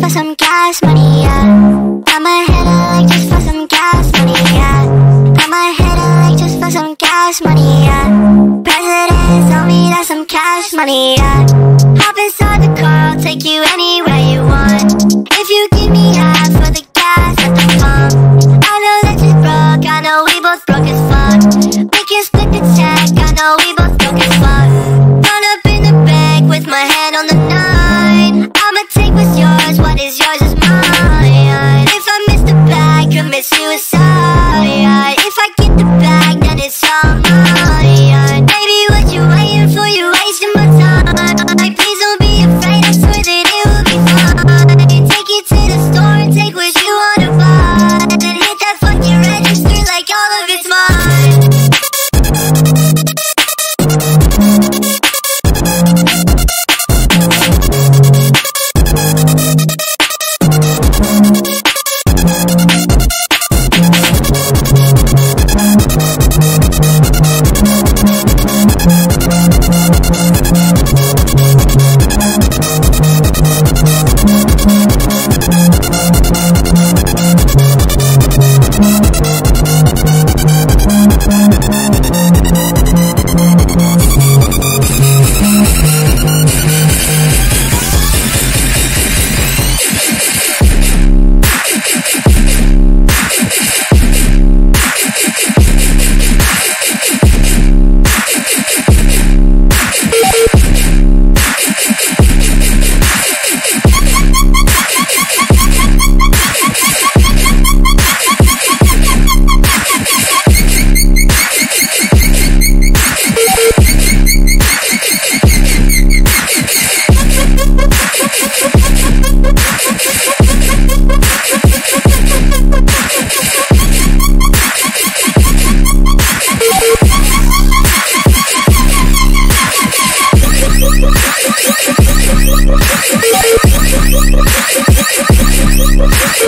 just for some cash money, yeah. I'm a hitter like just for some cash money, yeah. I'm a hitter like just for some cash money, yeah. President told me that's some cash money, yeah. Hop inside the car, I'll take you